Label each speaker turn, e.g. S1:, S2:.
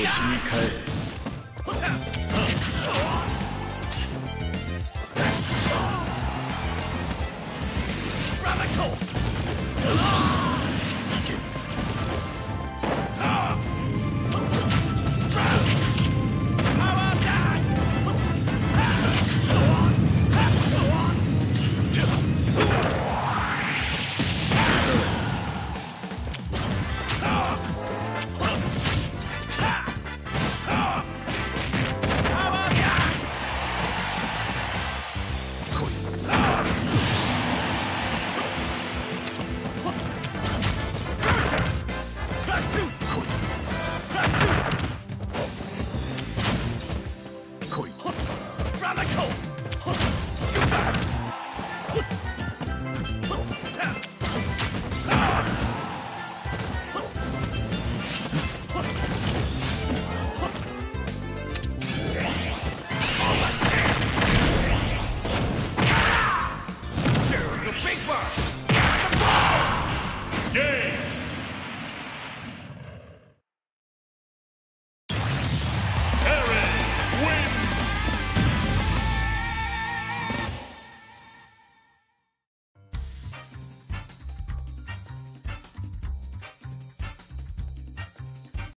S1: に帰れ